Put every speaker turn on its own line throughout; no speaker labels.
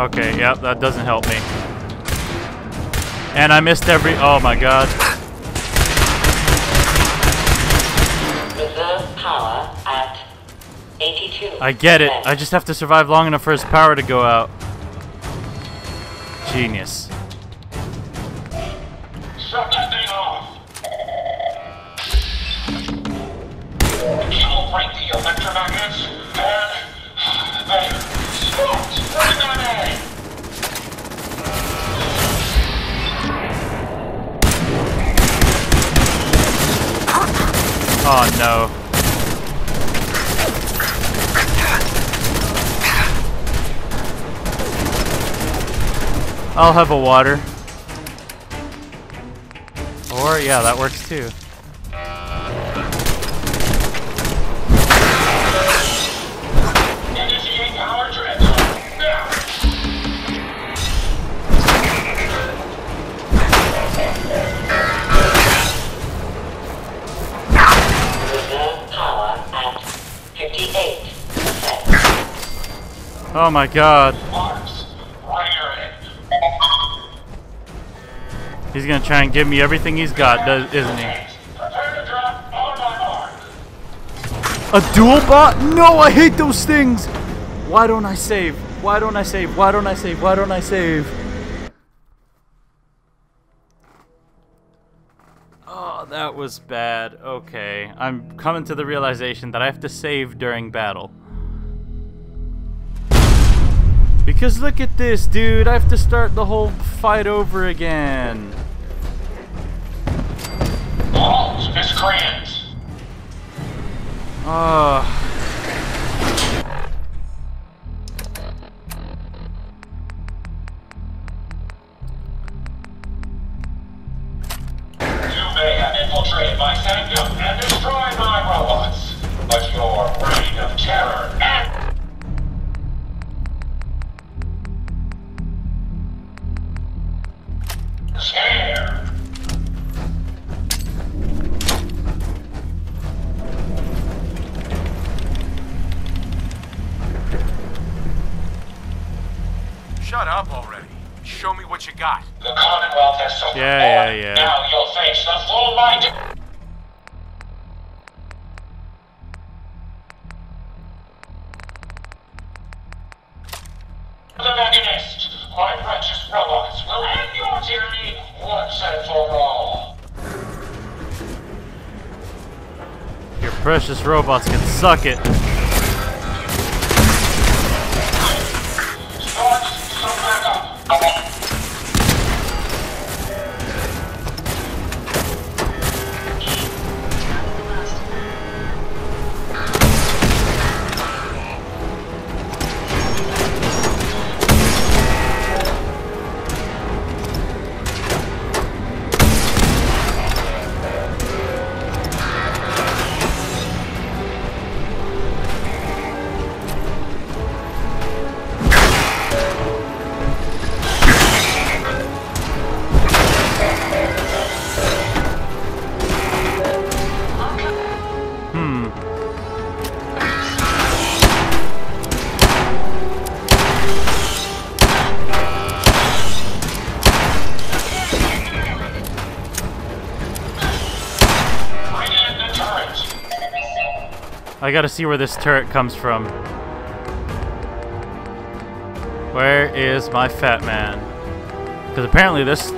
Okay, yep, that doesn't help me. And I missed every. Oh my god.
Reserve power at 82.
I get it. I just have to survive long enough for his power to go out. Genius. Oh no. I'll have a water. Or, yeah, that works too. Oh my god. He's gonna try and give me everything he's got, does, isn't he? A dual bot? No, I hate those things! Why don't I save? Why don't I save? Why don't I save? Why don't I save? Oh, that was bad. Okay. I'm coming to the realization that I have to save during battle. Because look at this, dude. I have to start the whole fight over again.
Halt, miscreants!
Oh. Ah. Precious robots can suck it. Hmm. I gotta see where this turret comes from. Where is my fat man? Because apparently this...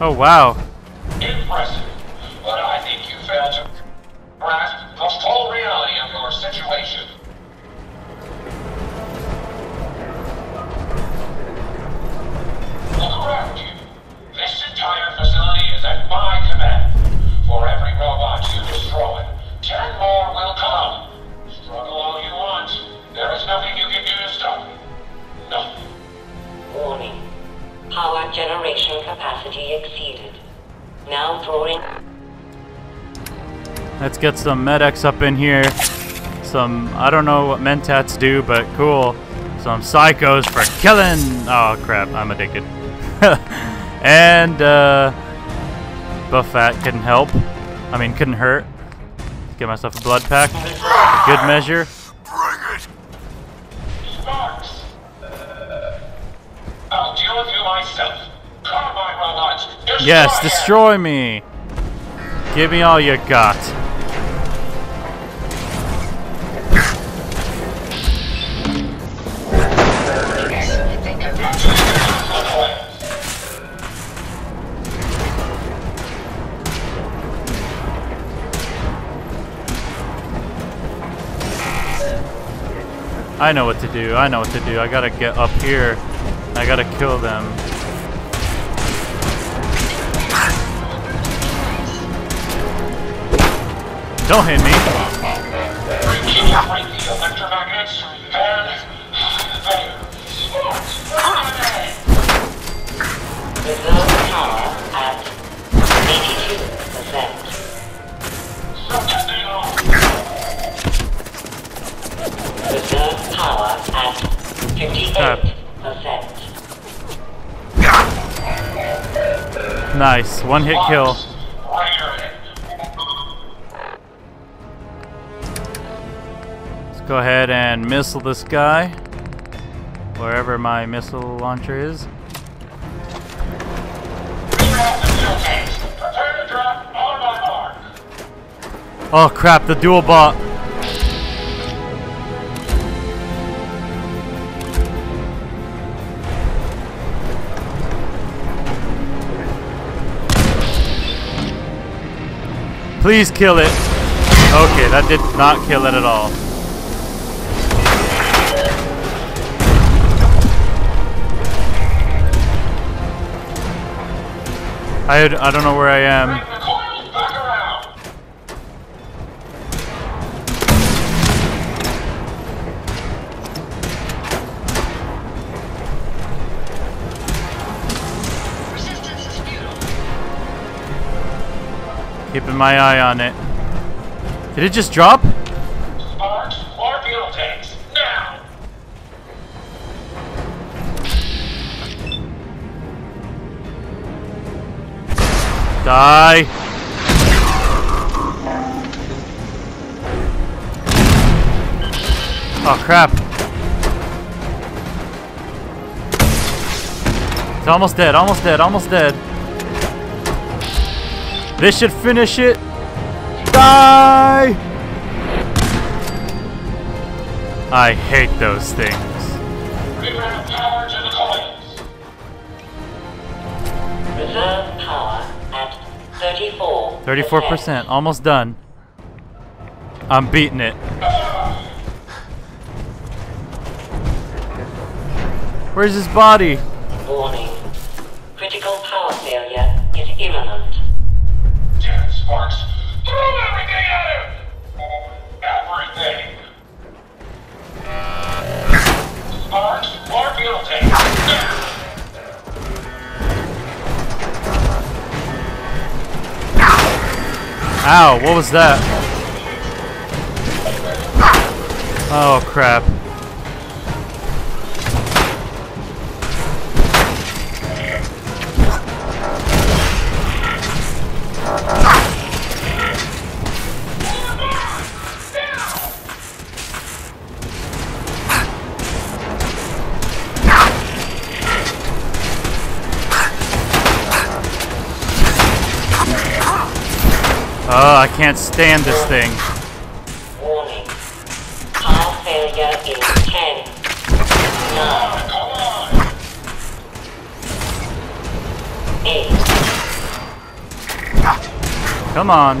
Oh, wow.
Impressive.
Let's get some Med-X up in here. Some, I don't know what mentats do, but cool. Some psychos for killing. Oh crap, I'm addicted. and uh, Buffout couldn't help. I mean, couldn't hurt. Get myself a blood pack. Good measure.
Bring it!
Sparks! I'll deal with you myself. Carbine robots, destroy
Yes, destroy me. Give me all you got. I know what to do. I know what to do. I gotta get up here. I gotta kill them. Don't hit me.
Power at 58%.
Nice. One hit kill. Let's go ahead and missile this guy. Wherever my missile launcher is. Oh crap, the dual bot. Please kill it. Okay, that did not kill it at all. I, I don't know where I am. Keeping my eye on it. Did it just drop?
Sparks, more tanks. Now!
Die. Oh crap. It's almost dead, almost dead, almost dead. This should finish it. Die! I hate those things.
Reroute power to the coils.
Reserve power at 34.
34%, almost done. I'm beating it. Where's his body?
Warning. Critical power failure is imminent.
Sparks. Throw everything at him! Everything! Sparks, more fuel tanks. Now!
Ow, what was that? Oh crap. Oh, I can't stand this thing.
Warning. Power failure in 10. 9. 8.
Come on.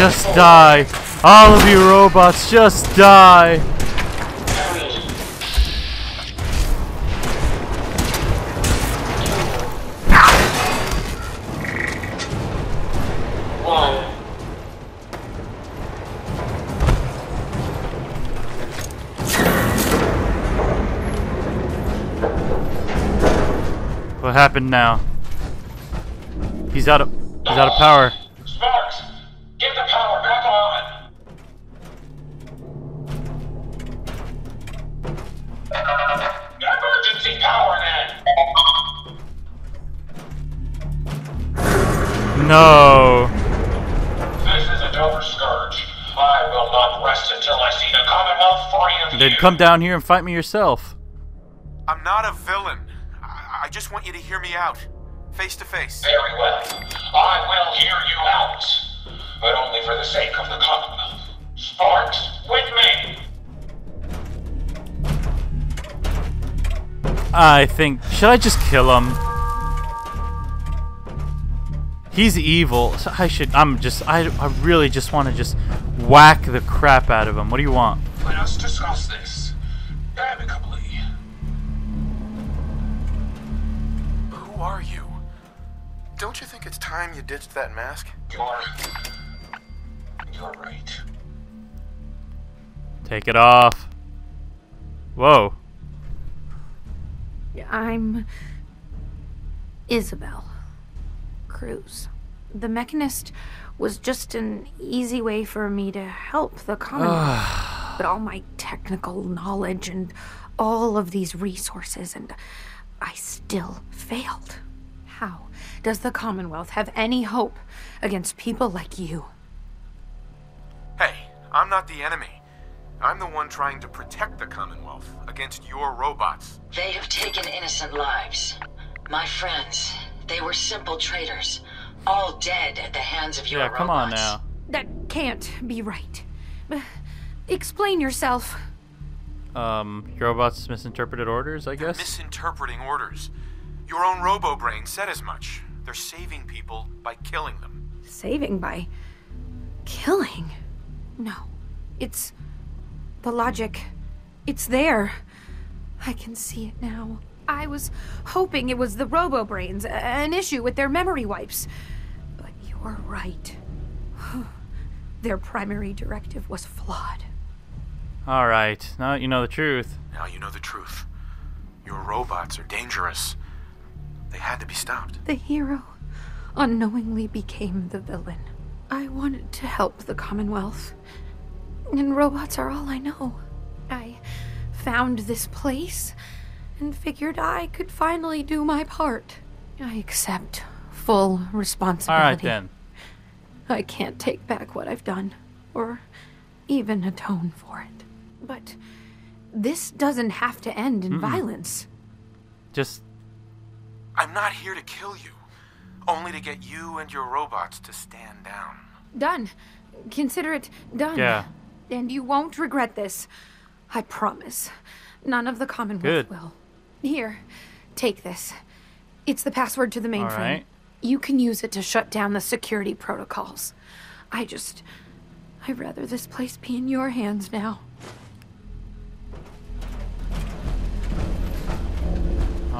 Just die. All of you robots, just die. What happened now? He's out of he's out of power. No.
This is a Dover Scourge. I will not rest until I see the Commonwealth free of
Then
you.
come down here and fight me yourself.
I'm not a villain. I, I just want you to hear me out. Face to face.
Very well. I will hear you out. But only for the sake of the Commonwealth. Sparks, with me.
I think should I just kill him? He's evil. So I should I'm just I I really just want to just whack the crap out of him. What do you want?
Let us discuss this amicably.
Who are you? Don't you think it's time you ditched that mask?
You're. You're right.
Take it off. Whoa.
I'm Isabel Cruz. The Mechanist was just an easy way for me to help the Commonwealth. but all my technical knowledge and all of these resources, and I still failed. How does the Commonwealth have any hope against people like you?
Hey, I'm not the enemy. I'm the one trying to protect the Commonwealth against your robots.
They have taken innocent lives. My friends, they were simple traitors, all dead at the hands of your
Yeah, come on now.
That can't be right. Explain yourself.
Um, your robots misinterpreted orders, I guess.
Misinterpreting orders. Your own robo brain said as much. They're saving people by killing them.
saving by killing. No, it's the logic. It's there. I can see it now. I was hoping it was the robo brains, an issue with their memory wipes. But you're right. Their primary directive was flawed.
All right. Now that you know the truth.
Now you know the truth. Your robots are dangerous. They had to be stopped.
The hero unknowingly became the villain. I wanted to help the Commonwealth, and robots are all I know. I found this place and figured I could finally do my part. I accept full responsibility.
right then.
I can't take back what I've done, or even atone for it. But this doesn't have to end in violence.
Just
I'm not here to kill you, only to get you and your robots to stand down.
Done. Consider it done.
Yeah.
And you won't regret this. I promise. None of the Commonwealth
Good.
will. Here, take this. It's the password to the mainframe.
right.
You can use it to shut down the security protocols. I just. I'd rather this place be in your hands now.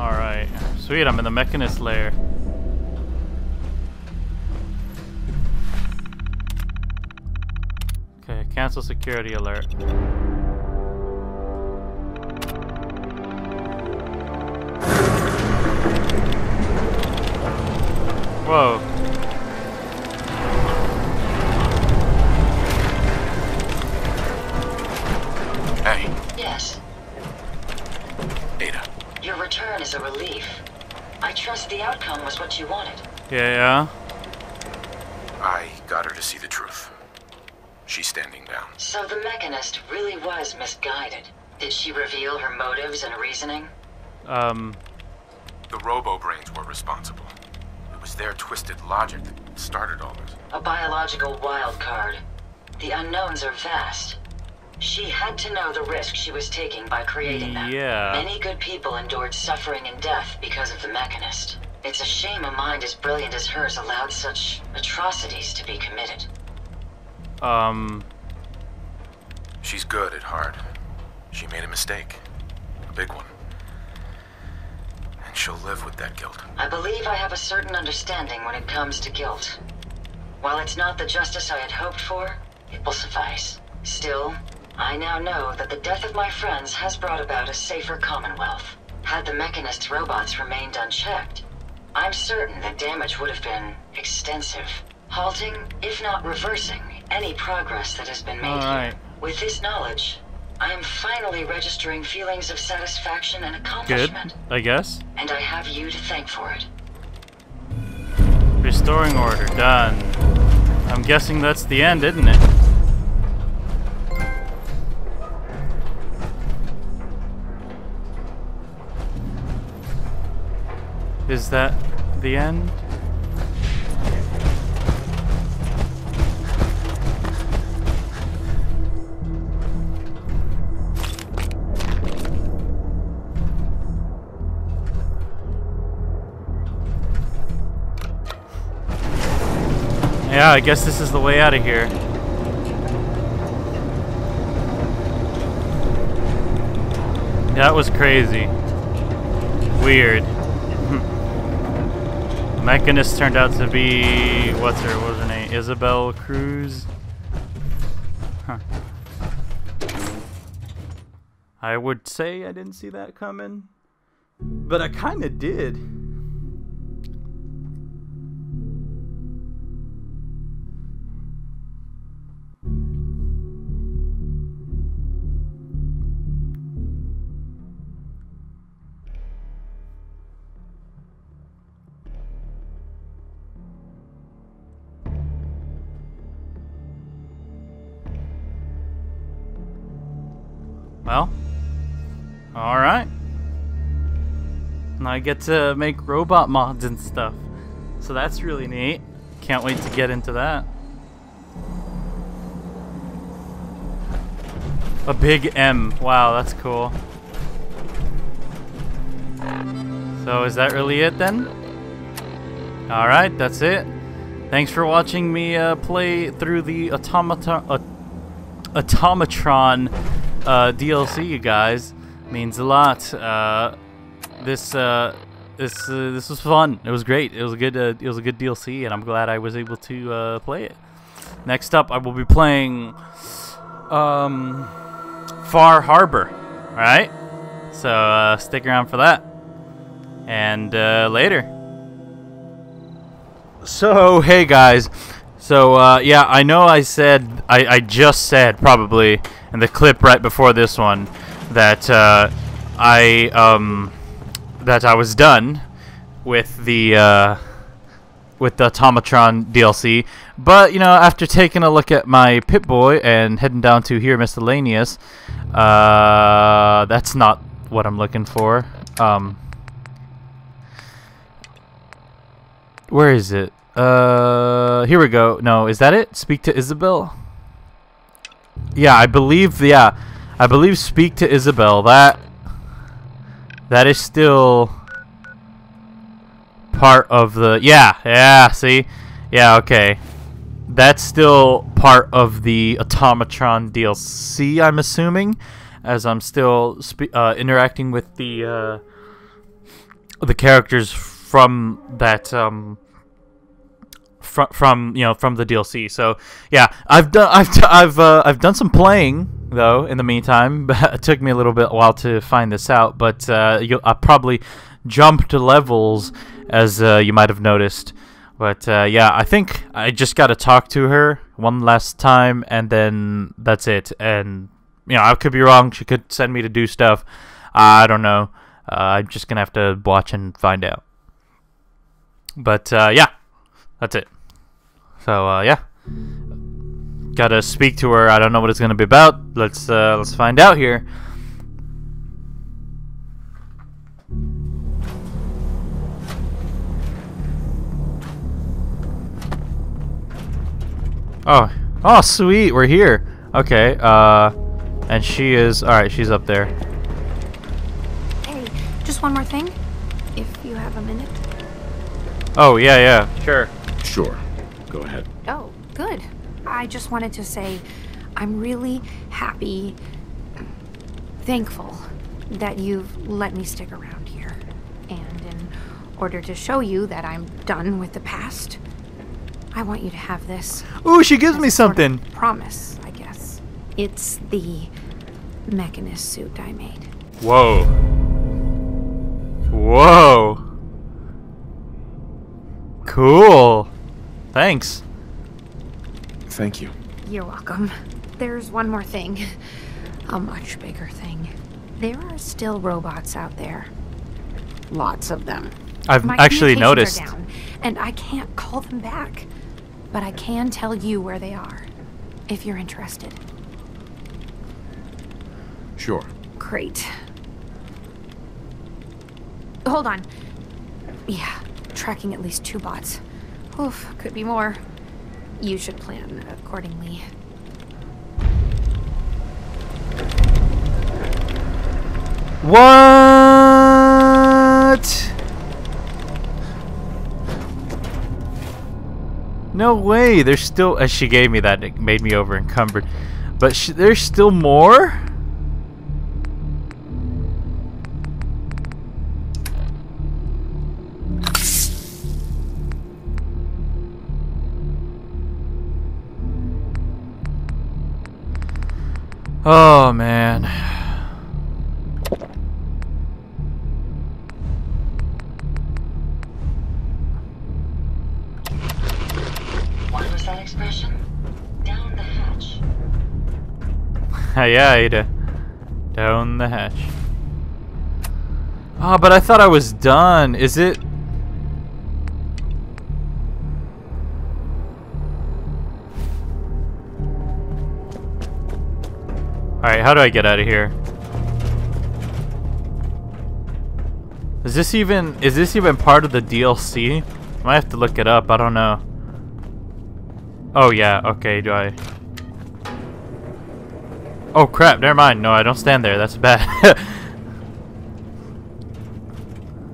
all right. Sweet. I'm in the Mechanist lair. Okay. Cancel security alert. Whoa.
Hey,
Yes,
Ada.
your return is a relief. I trust the outcome was what you wanted.
Yeah. Yeah.
I got her to see the truth. She's standing down.
So the Mechanist really was misguided. Did she reveal her motives and reasoning?
Um.
The robo brains were responsible. It was their twisted logic that started all this.
A biological wild card. The unknowns are vast. She had to know the risk she was taking by creating them.
Yeah.
Many good people endured suffering and death because of the Mechanist. It's a shame a mind as brilliant as hers allowed such atrocities to be committed.
Um.
She's good at heart. She made a mistake. A big one. And she'll live with that guilt.
I believe I have a certain understanding when it comes to guilt. While it's not the justice I had hoped for, it will suffice. Still, I now know that the death of my friends has brought about a safer Commonwealth. Had the Mechanist's robots remained unchecked, I'm certain that damage would have been extensive, halting, if not reversing, any progress that has been made
Alright.
here. With this knowledge, I am finally registering feelings of satisfaction and accomplishment.
Good, I guess.
and I have you to thank for it.
Restoring order, done. I'm guessing that's the end, isn't it? Is that the end? Yeah, I guess this is the way out of here. That was crazy. Weird. Mechanist turned out to be what's her what was her name? Isabel Cruz. Huh. I would say I didn't see that coming, but I kind of did. Well, all right. Now I get to make robot mods and stuff. So that's really neat. Can't wait to get into that. A big M. Wow, that's cool. So is that really it then? Alright, that's it. Thanks for watching me uh, play through the Automata uh, Automatron uh, DLC, you guys. Means a lot. Uh, this uh, this uh, this was fun. It was great. It was a good uh, it was a good DLC, and I'm glad I was able to uh, play it. Next up, I will be playing um, Far Harbor. All right, so uh, stick around for that, and uh, later. So hey guys, so uh, yeah, I know I said I, I just said probably in the clip right before this one that uh, I um that I was done with the uh, with the Automatron DLC, but you know after taking a look at my Pip Boy and heading down to here miscellaneous, uh, that's not what I'm looking for. Um, Where is it? Uh, here we go. No, is that it? Speak to Isabel. Yeah, I believe. Yeah, I believe. Speak to Isabel. That. That is still part of the. Yeah, yeah. See, yeah. Okay, that's still part of the Automatron DLC. I'm assuming, as I'm still uh, interacting with the uh, the characters from that um from from you know from the DLC. So yeah, I've done I've I've uh, I've done some playing though in the meantime. it took me a little bit while to find this out, but uh, I probably jumped to levels as uh, you might have noticed. But uh, yeah, I think I just got to talk to her one last time, and then that's it. And you know, I could be wrong. She could send me to do stuff. I don't know. Uh, I'm just gonna have to watch and find out. But uh, yeah, that's it. So uh, yeah, gotta speak to her. I don't know what it's gonna be about. Let's uh, let's find out here. Oh, oh, sweet, we're here. Okay, uh, and she is all right. She's up there.
Hey, just one more thing. If you have a minute.
Oh yeah, yeah, sure.
Sure. Go ahead.
Oh, good. I just wanted to say I'm really happy, thankful that you've let me stick around here. And in order to show you that I'm done with the past, I want you to have this.
Ooh, she gives me
a sort of
something.
promise, I guess. It's the mechanist suit I made.
Whoa. Whoa. Cool. Thanks.
Thank you.
You're welcome. There's one more thing. A much bigger thing. There are still robots out there. Lots of them.
I've
My
actually
communications
noticed.
are down, and I can't call them back. But I can tell you where they are, if you're interested.
Sure.
Great. Hold on. Yeah, tracking at least two bots. Oof, could be more. You should plan accordingly.
What? No way. There's still. As she gave me that, it made me over encumbered. But there's still more. Oh man.
What was that expression? Down the hatch.
yeah, Ada. Down the hatch. Oh, but I thought I was done. Is it? Alright, how do I get out of here? Is this even is this even part of the DLC? I might have to look it up, I don't know. Oh yeah, okay, do I Oh crap, never mind. No, I don't stand there. That's bad.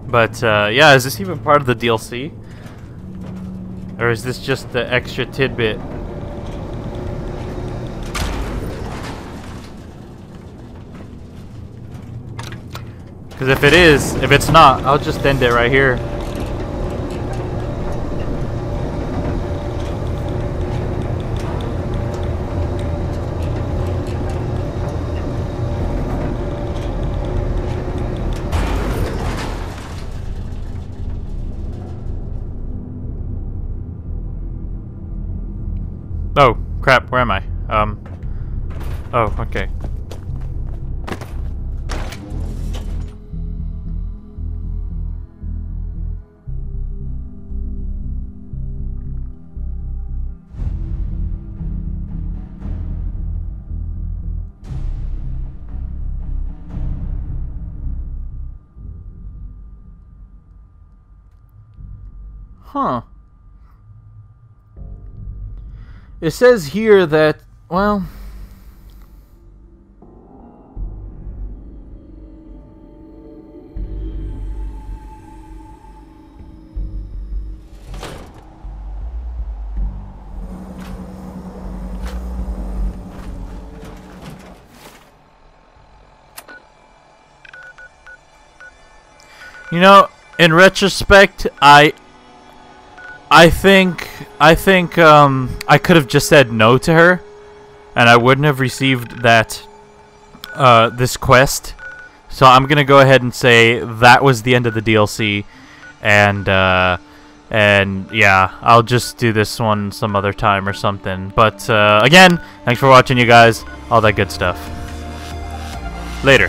but uh, yeah, is this even part of the DLC? Or is this just the extra tidbit? Because if it is, if it's not, I'll just end it right here. Oh, crap, where am I? Um. Oh, okay. Huh. It says here that, well... You know, in retrospect, I I think I think um, I could have just said no to her, and I wouldn't have received that uh, this quest. So I'm gonna go ahead and say that was the end of the DLC, and uh, and yeah, I'll just do this one some other time or something. But uh, again, thanks for watching, you guys. All that good stuff. Later.